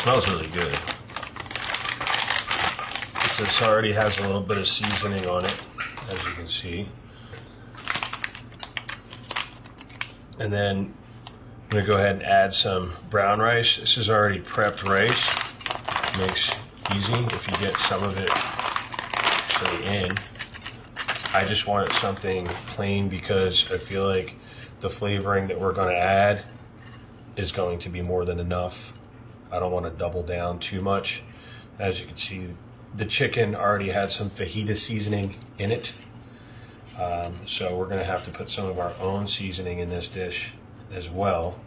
smells really good. This already has a little bit of seasoning on it, as you can see. And then I'm gonna go ahead and add some brown rice. This is already prepped rice. Makes easy if you get some of it actually in. I just wanted something plain because I feel like the flavoring that we're gonna add is going to be more than enough. I don't want to double down too much. As you can see, the chicken already had some fajita seasoning in it. Um, so we're going to have to put some of our own seasoning in this dish as well.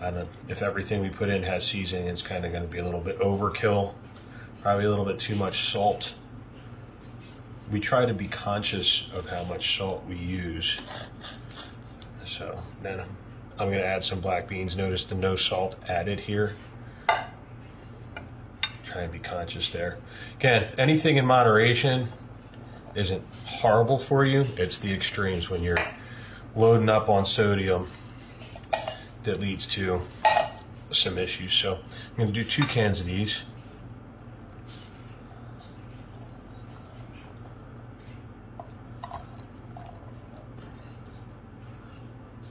And if everything we put in has seasoning, it's kind of going to be a little bit overkill, probably a little bit too much salt. We try to be conscious of how much salt we use. So then I'm going to add some black beans. Notice the no salt added here. Try and be conscious there. Again, anything in moderation isn't horrible for you. It's the extremes when you're loading up on sodium that leads to some issues. So I'm going to do two cans of these.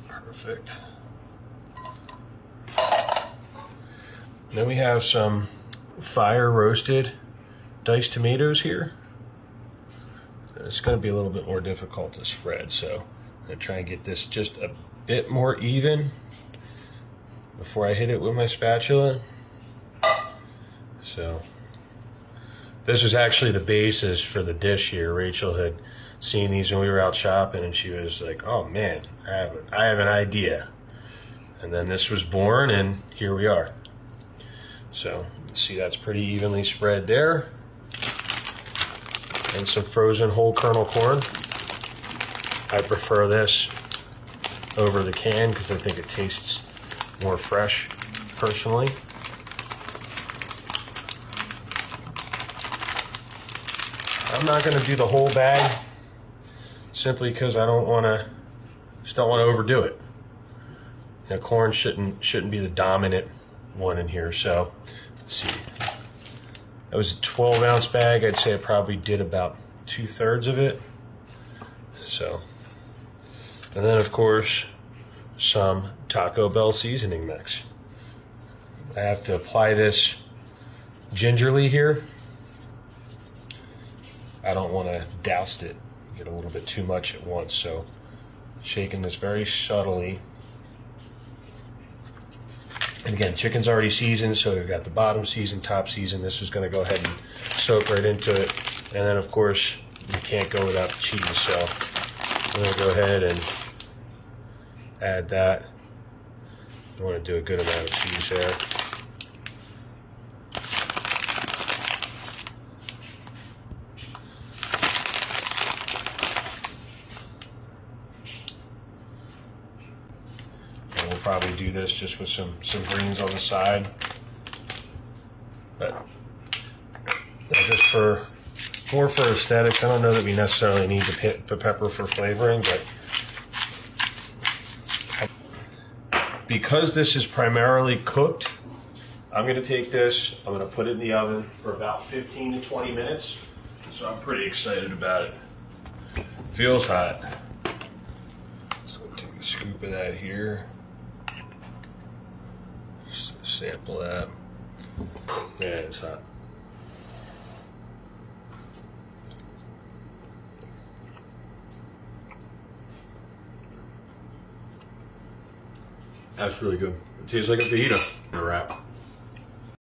Perfect. Then we have some fire roasted diced tomatoes here. It's going to be a little bit more difficult to spread, so I'm going to try and get this just a bit more even before I hit it with my spatula. So this is actually the basis for the dish here. Rachel had seen these when we were out shopping and she was like, oh man, I have, I have an idea. And then this was born and here we are. So see that's pretty evenly spread there. And some frozen whole kernel corn. I prefer this over the can because I think it tastes more fresh personally. I'm not going to do the whole bag simply because I don't want to just don't want to overdo it. You know, corn shouldn't shouldn't be the dominant one in here. So let's see. That was a 12 ounce bag. I'd say I probably did about two thirds of it. So, and then of course, some Taco Bell seasoning mix. I have to apply this gingerly here. I don't want to douse it, get a little bit too much at once. So, shaking this very subtly and again, chicken's already seasoned, so we've got the bottom seasoned, top seasoned. This is going to go ahead and soak right into it. And then, of course, you can't go without the cheese, so I'm to go ahead and add that. Want to do a good amount of cheese there. Probably do this just with some, some greens on the side. But just for more for aesthetics, I don't know that we necessarily need the, the pepper for flavoring, but because this is primarily cooked, I'm going to take this, I'm going to put it in the oven for about 15 to 20 minutes. So I'm pretty excited about it. Feels hot. So take a scoop of that here sample that. Yeah, it's hot. That's really good. It tastes like a fajita in a wrap.